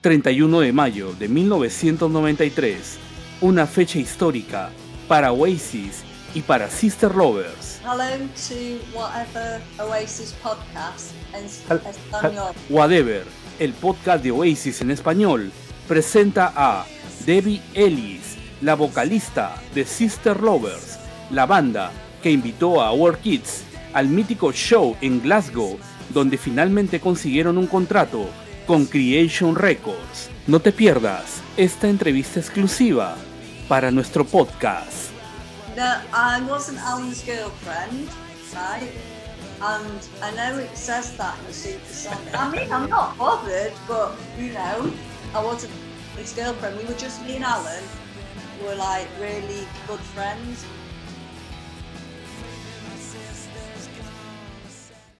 31 de mayo de 1993, una fecha histórica para Oasis y para Sister Lovers. Hello to whatever Oasis podcast en español. Whatever, el podcast de Oasis en español, presenta a Debbie Ellis, la vocalista de Sister Lovers, la banda que invitó a Our Kids al mítico show en Glasgow, donde finalmente consiguieron un contrato con Creation Records. No te pierdas esta entrevista exclusiva para nuestro podcast. No, I wasn't Alan's girlfriend, right? And I know it says that in the super song. I mean, I'm not bothered, but you know, I wasn't his girlfriend. We were just me and Alan. We were like really good friends.